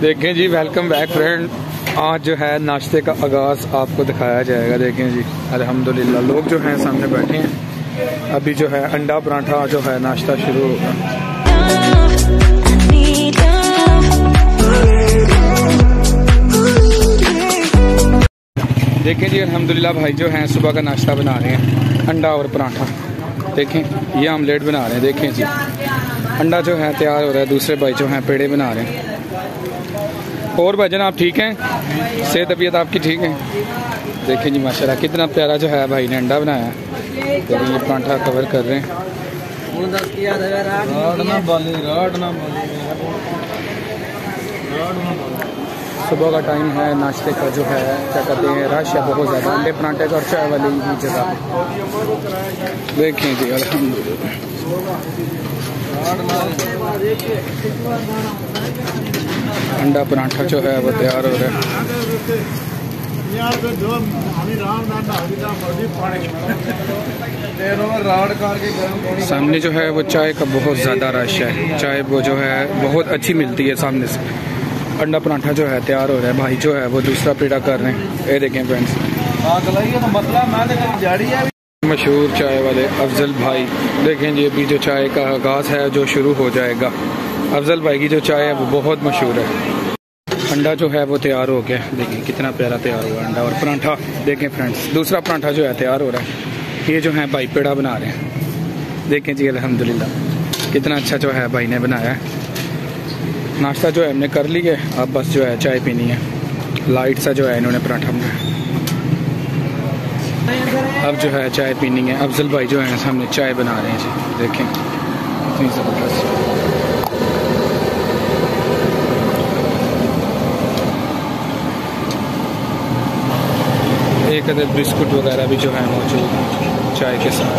देखें जी welcome back friend आज जो है नाश्ते का आगाज़ आपको दिखाया जाएगा, देखें जी। अल्हम्दुलिल्लाह, लोग जो हैं सामने बैठे हैं। अभी जो है अंडा पराठा जो है नाश्ता शुरू होगा। देखें जी, अल्हम्दुलिल्लाह भाई जो हैं सुबह का नाश्ता बना रहे हैं। अंडा और पराठा। देखें, ये आमलेट बना रहे हैं, देखें जी। अंडा जो है तैयार हो रहा है दूसरे भाई जो हैं पेड़े बना रहे हैं। और भजन आप ठीक हैं? सेहत तबीयत आपकी ठीक है? देखें जी माशाल्लाह कितना प्यारा जो है भाई ने अंडा बनाया। तो ये पराठा कवर कर रहे हैं। सुबह का टाइम है नाश्ते का जो है क्या कहते हैं रश है बहुत ज़्यादा अंडे पराठे का और चाय वाली जगह। देखें जी अलहमदिल्ला अंडा पराठा जो है वो तैयार हो रहा है। सामने जो है वो चाय का बहुत ज़्यादा रश है। चाय वो जो है बहुत अच्छी मिलती है सामने से। अंडा पराठा जो है तैयार हो रहा है। भाई जो है वो दूसरा पेड़ा कर रहे हैं। ये देखें फ्रेंड्स मशहूर चाय वाले अफजल भाई। देखें जी, अभी जो चाय का आगाज़ है, जो शुरू हो जाएगा। अफजल भाई की जो चाय है, वो बहुत मशहूर है। अंडा जो है, वो तैयार हो गया। देखिए कितना प्यारा तैयार हुआ अंडा और पराठा। देखें फ्रेंड्स दूसरा पराठा जो है, तैयार हो रहा है। ये जो है, भाई पेड़ा बना रहे हैं। देखें जी, अल्हम्दुलिल्लाह। कितना अच्छा जो है, भाई ने बनाया है। नाश्ता जो है, हमने कर लिया अब बस जो है, चाय पीनी है। लाइट सा जो है, इन्होंने पराठा बनाया। अब जो है चाय पीनी है। अफजल भाई जो है, सामने चाय बना रहे हैं जी। देखें, इतनी ज़बरदस्त। एक अदर बिस्कुट वगैरह भी जो है, मौजूद चाय के साथ।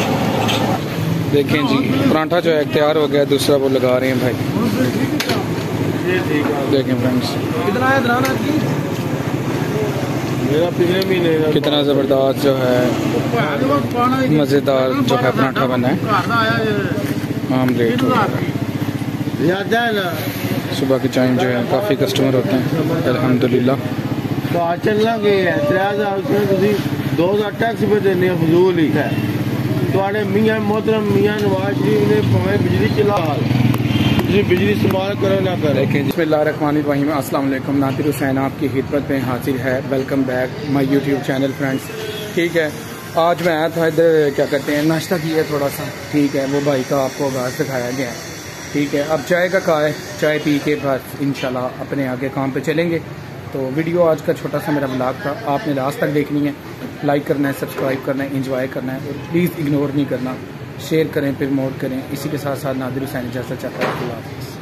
देखें जी, पराठा जो है तैयार हो गया, दूसरा वो लगा रहे हैं भाई। देखें फ्रेंड्स। कितना ज़बरदस्त जो है, मज़ेदार जो है पराठा बना है। आमलेट सुबह के टाइम जो है, काफ़ी कस्टमर होते हैं, अल्हम्दुलिल्लाह। तो आज चलना के है दो हज़ार टैक्स पे देने फजूल ही है थोड़े मियाँ मोहतरम, मियाँ नवाज़ शरीफ ने भावें बिजली चला तुसी बिजली इस्तेमाल करो ना करो। देखें बसमीम अस्सलाम नादिर हुसैन आपकी खिदमत में हाजिर है। Welcome back my YouTube channel friends ठीक है, आज मैं आया था इधर, क्या कहते हैं, नाश्ता किया थोड़ा सा। ठीक है, वो भाई का आपको आगाज़ दिखाया गया। है ठीक है, अब चाय का है चाय पी के बस, इंशाल्लाह अपने आगे काम पर चलेंगे। तो वीडियो आज का छोटा सा मेरा ब्लॉग था। आपने लास्ट तक देखनी है। लाइक करना है सब्सक्राइब करना है इंजॉय करना है और प्लीज़ इग्नोर नहीं करना। शेयर करें प्रमोट करें। इसी के साथ साथ नादिर हुसैन जैसा चाहता है